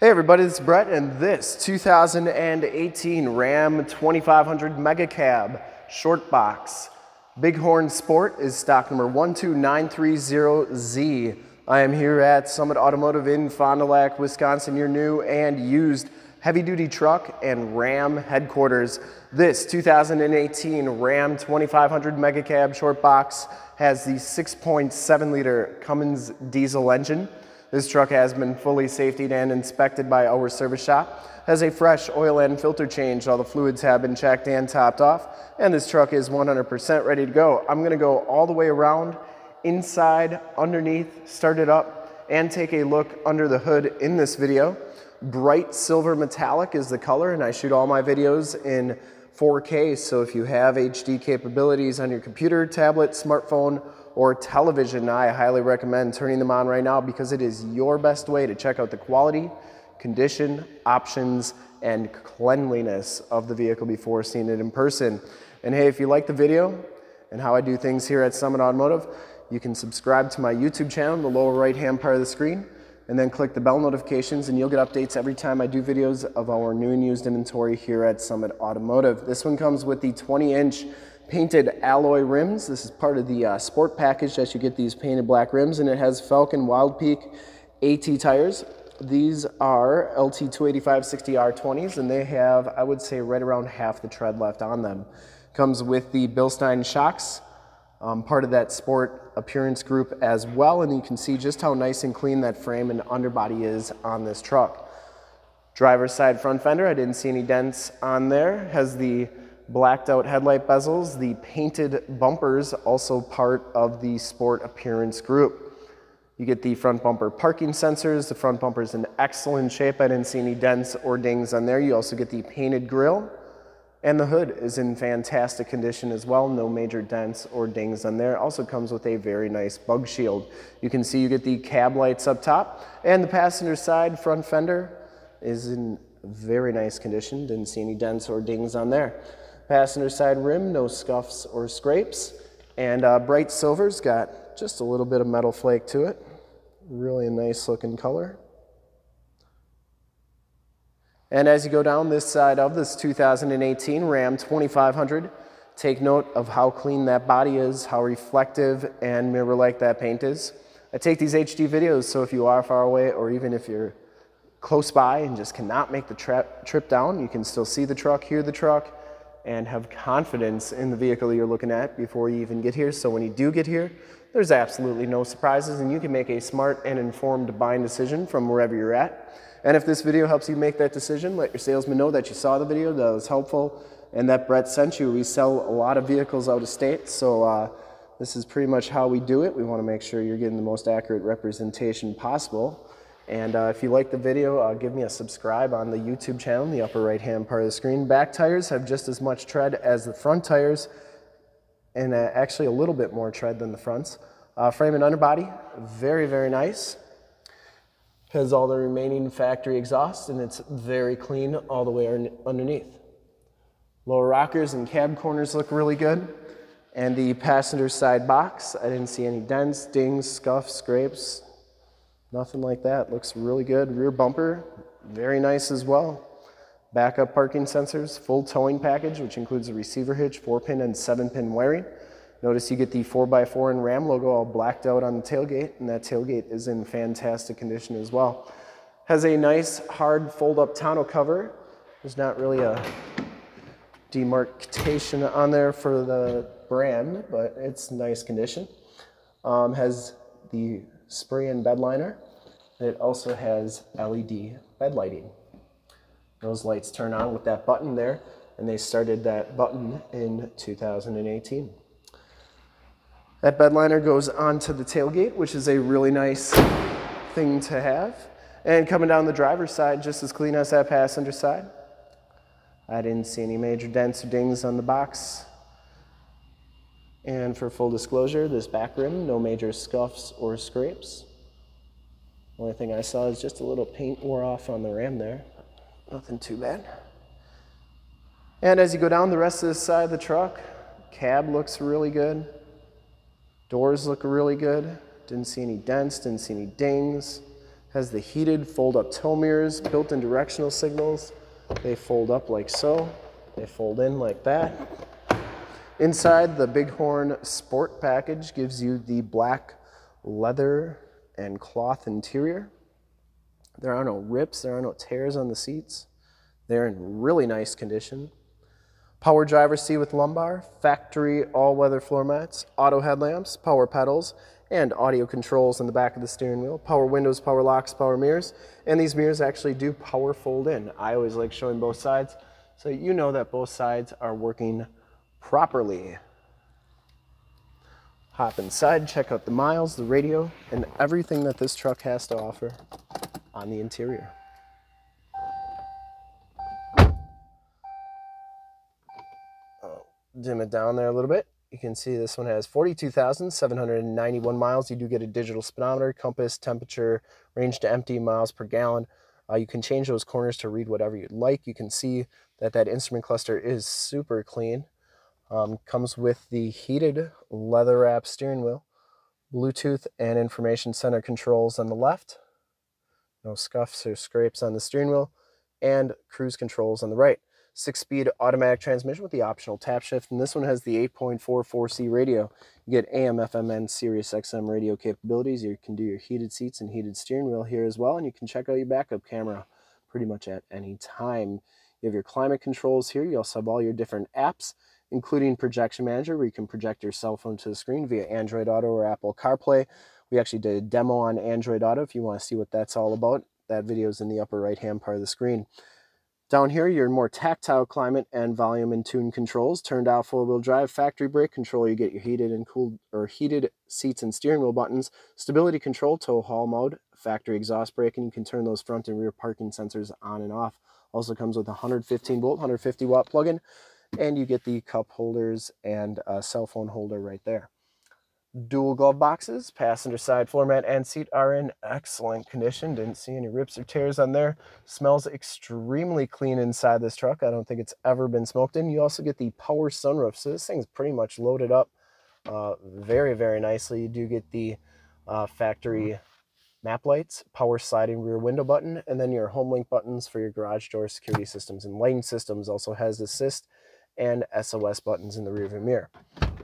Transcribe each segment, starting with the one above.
Hey everybody, this is Brett and this 2018 Ram 2500 Mega Cab Short Box Bighorn Sport is stock number 12930Z. I am here at Summit Automotive in Fond du Lac, Wisconsin, your new and used heavy duty truck and Ram headquarters. This 2018 Ram 2500 Mega Cab Short Box has the 6.7 liter Cummins diesel engine. This truck has been fully safetied and inspected by our service shop, has a fresh oil and filter change, all the fluids have been checked and topped off, and this truck is 100% ready to go. I'm gonna go all the way around, inside, underneath, start it up, and take a look under the hood in this video. Bright silver metallic is the color, and I shoot all my videos in 4K, so if you have HD capabilities on your computer, tablet, smartphone, or television, I highly recommend turning them on right now because it is your best way to check out the quality, condition, options, and cleanliness of the vehicle before seeing it in person. And hey, if you like the video and how I do things here at Summit Automotive, you can subscribe to my YouTube channel in the lower right hand part of the screen and then click the bell notifications and you'll get updates every time I do videos of our new and used inventory here at Summit Automotive. This one comes with the 20 inch painted alloy rims. This is part of the uh, sport package that you get these painted black rims and it has Falken Wildpeak AT tires. These are LT 285 60R20s and they have, I would say, right around half the tread left on them. Comes with the Bilstein shocks, um, part of that sport appearance group as well and you can see just how nice and clean that frame and underbody is on this truck. Driver's side front fender, I didn't see any dents on there. Has the blacked out headlight bezels, the painted bumpers, also part of the sport appearance group. You get the front bumper parking sensors. The front bumper is in excellent shape. I didn't see any dents or dings on there. You also get the painted grille. And the hood is in fantastic condition as well. No major dents or dings on there. Also comes with a very nice bug shield. You can see you get the cab lights up top. And the passenger side front fender is in very nice condition. Didn't see any dents or dings on there. Passenger side rim, no scuffs or scrapes. And uh, bright silver's got just a little bit of metal flake to it. Really a nice looking color. And as you go down this side of this 2018 Ram 2500, take note of how clean that body is, how reflective and mirror-like that paint is. I take these HD videos, so if you are far away or even if you're close by and just cannot make the trip down, you can still see the truck, hear the truck, and have confidence in the vehicle you're looking at before you even get here. So when you do get here, there's absolutely no surprises and you can make a smart and informed buying decision from wherever you're at. And if this video helps you make that decision, let your salesman know that you saw the video, that was helpful, and that Brett sent you. We sell a lot of vehicles out of state, so uh, this is pretty much how we do it. We want to make sure you're getting the most accurate representation possible. And uh, if you like the video, uh, give me a subscribe on the YouTube channel in the upper right hand part of the screen. Back tires have just as much tread as the front tires and uh, actually a little bit more tread than the fronts. Uh, frame and underbody, very, very nice. Has all the remaining factory exhaust and it's very clean all the way underneath. Lower rockers and cab corners look really good. And the passenger side box, I didn't see any dents, dings, scuffs, scrapes, Nothing like that. Looks really good. Rear bumper, very nice as well. Backup parking sensors, full towing package, which includes a receiver hitch, four pin and seven pin wiring. Notice you get the 4x4 and Ram logo all blacked out on the tailgate, and that tailgate is in fantastic condition as well. Has a nice hard fold up tonneau cover. There's not really a demarcation on there for the brand, but it's nice condition. Um, has the spray-in bed liner. It also has LED bed lighting. Those lights turn on with that button there, and they started that button in 2018. That bed liner goes onto the tailgate, which is a really nice thing to have. And coming down the driver's side, just as clean as that passenger side. I didn't see any major dents or dings on the box. And for full disclosure, this back rim, no major scuffs or scrapes. Only thing I saw is just a little paint wore off on the ram there. Nothing too bad. And as you go down the rest of the side of the truck, cab looks really good. Doors look really good. Didn't see any dents, didn't see any dings. Has the heated fold-up tow mirrors, built-in directional signals. They fold up like so. They fold in like that. Inside, the Bighorn Sport package gives you the black leather and cloth interior. There are no rips, there are no tears on the seats. They're in really nice condition. Power driver seat with lumbar, factory all-weather floor mats, auto headlamps, power pedals, and audio controls in the back of the steering wheel, power windows, power locks, power mirrors, and these mirrors actually do power fold in. I always like showing both sides so you know that both sides are working properly. Hop inside, check out the miles, the radio, and everything that this truck has to offer on the interior. Oh, dim it down there a little bit. You can see this one has 42,791 miles. You do get a digital speedometer, compass, temperature, range to empty, miles per gallon. Uh, you can change those corners to read whatever you'd like. You can see that that instrument cluster is super clean. Um, comes with the heated leather wrap steering wheel, Bluetooth and information center controls on the left, no scuffs or scrapes on the steering wheel, and cruise controls on the right. Six-speed automatic transmission with the optional tap shift, and this one has the 8.44C radio. You get AM, FM, and Sirius XM radio capabilities. You can do your heated seats and heated steering wheel here as well, and you can check out your backup camera pretty much at any time. You have your climate controls here. You also have all your different apps, including Projection Manager, where you can project your cell phone to the screen via Android Auto or Apple CarPlay. We actually did a demo on Android Auto if you want to see what that's all about. That video is in the upper right-hand part of the screen. Down here, your more tactile climate and volume and tune controls. Turned out four-wheel drive, factory brake control. You get your heated and cooled or heated seats and steering wheel buttons. Stability control, tow haul mode, factory exhaust brake, and you can turn those front and rear parking sensors on and off. Also comes with a 115 volt, 150 watt plug-in, and you get the cup holders and a cell phone holder right there. Dual glove boxes, passenger side floor mat and seat are in excellent condition. Didn't see any rips or tears on there. Smells extremely clean inside this truck. I don't think it's ever been smoked in. You also get the power sunroof. So this thing's pretty much loaded up uh, very, very nicely. You do get the uh, factory map lights, power sliding rear window button, and then your home link buttons for your garage door security systems and lighting systems also has assist and SOS buttons in the rearview mirror.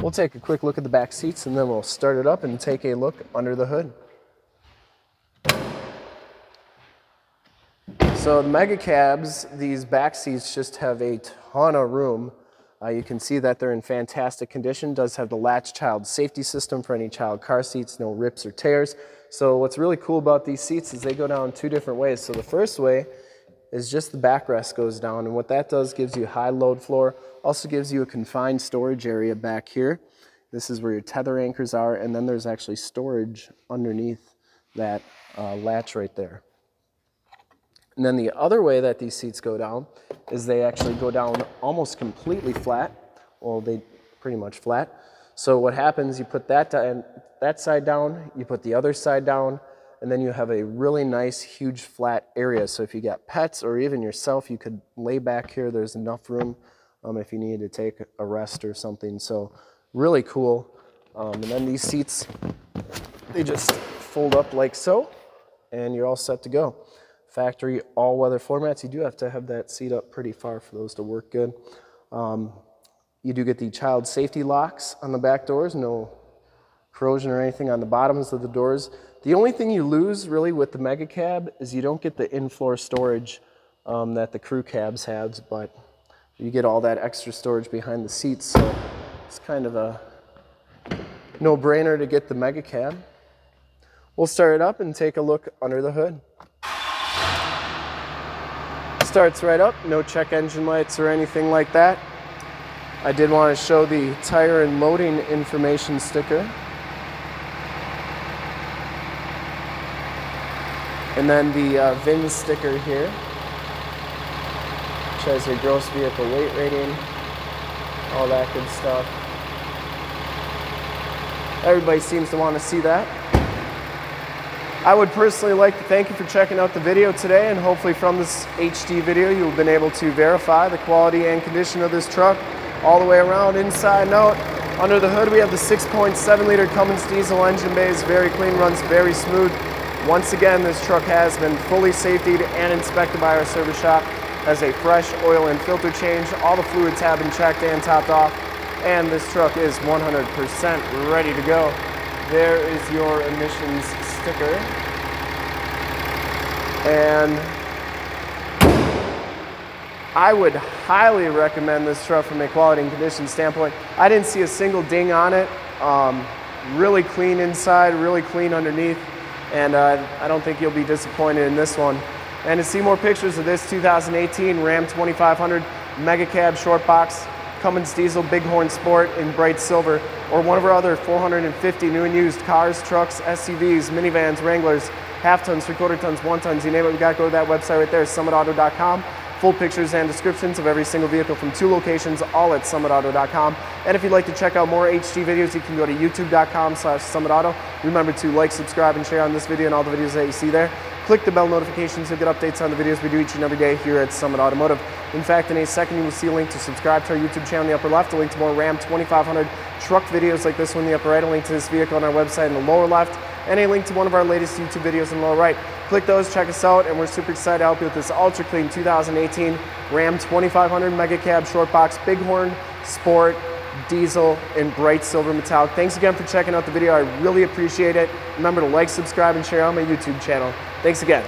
We'll take a quick look at the back seats and then we'll start it up and take a look under the hood. So the mega cabs, these back seats just have a ton of room. Uh, you can see that they're in fantastic condition. Does have the latch child safety system for any child car seats, no rips or tears. So what's really cool about these seats is they go down two different ways. So the first way is just the backrest goes down and what that does gives you high load floor, also gives you a confined storage area back here. This is where your tether anchors are and then there's actually storage underneath that uh, latch right there. And then the other way that these seats go down is they actually go down almost completely flat. Well, they pretty much flat. So what happens, you put that, that side down, you put the other side down, and then you have a really nice, huge, flat area. So if you got pets or even yourself, you could lay back here. There's enough room um, if you needed to take a rest or something. So really cool. Um, and then these seats, they just fold up like so, and you're all set to go. Factory all-weather floor mats. You do have to have that seat up pretty far for those to work good. Um, you do get the child safety locks on the back doors, no corrosion or anything on the bottoms of the doors. The only thing you lose really with the Mega Cab is you don't get the in-floor storage um, that the crew cabs have, but you get all that extra storage behind the seats, so it's kind of a no-brainer to get the Mega Cab. We'll start it up and take a look under the hood. Starts right up, no check engine lights or anything like that. I did want to show the tire and loading information sticker. And then the uh, VIN sticker here, which has your gross vehicle weight rating, all that good stuff. Everybody seems to want to see that. I would personally like to thank you for checking out the video today and hopefully from this HD video you've been able to verify the quality and condition of this truck all the way around, inside and out. Under the hood, we have the 6.7 liter Cummins diesel engine base, very clean, runs very smooth. Once again, this truck has been fully safetied and inspected by our service shop. Has a fresh oil and filter change. All the fluids have been checked and topped off. And this truck is 100% ready to go. There is your emissions sticker. And I would highly recommend this truck from a quality and condition standpoint. I didn't see a single ding on it. Um, really clean inside, really clean underneath, and uh, I don't think you'll be disappointed in this one. And to see more pictures of this 2018 Ram 2500 Mega Cab Short Box, Cummins Diesel Bighorn Sport in bright silver, or one of our other 450 new and used cars, trucks, SUVs, minivans, Wranglers, half tons, three quarter tons, one tons, you name it, we got to go to that website right there, summitauto.com. Full pictures and descriptions of every single vehicle from two locations, all at summitauto.com. And if you'd like to check out more HD videos, you can go to youtube.com slash summitauto. Remember to like, subscribe, and share on this video and all the videos that you see there. Click the bell notifications to get updates on the videos we do each and every day here at Summit Automotive. In fact, in a second, you will see a link to subscribe to our YouTube channel in the upper left, a link to more Ram 2500 truck videos like this one in the upper right, a link to this vehicle on our website in the lower left, and a link to one of our latest YouTube videos in the lower right. Click those, check us out, and we're super excited to help you with this ultra clean 2018 Ram 2500 Mega Cab Short Box Bighorn Sport diesel in bright silver metallic. Thanks again for checking out the video. I really appreciate it. Remember to like, subscribe, and share on my YouTube channel. Thanks again.